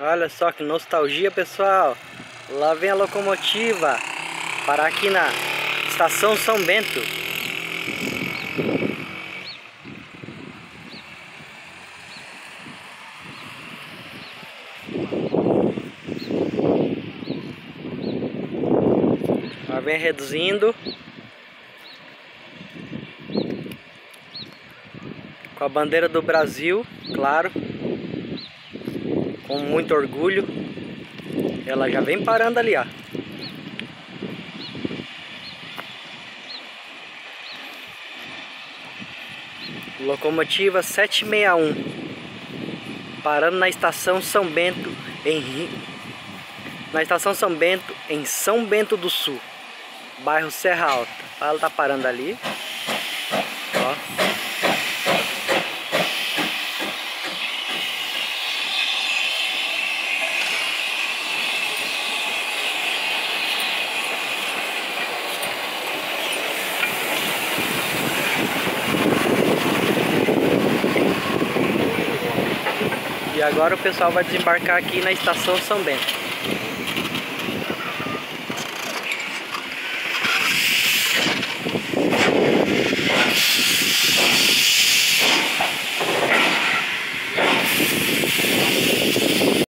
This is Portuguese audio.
Olha só que nostalgia, pessoal. Lá vem a locomotiva. Parar aqui na estação São Bento. Lá vem reduzindo. Com a bandeira do Brasil, claro com muito orgulho. Ela já vem parando ali, ó. Locomotiva 761 parando na estação São Bento em na estação São Bento em São Bento do Sul, bairro Serra Alta. Ela tá parando ali. agora o pessoal vai desembarcar aqui na estação São Bento.